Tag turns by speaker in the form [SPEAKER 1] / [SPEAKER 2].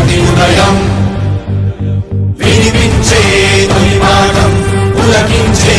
[SPEAKER 1] ప్రతి ఉదయం వినిపించే తొలి మాటం పులకించే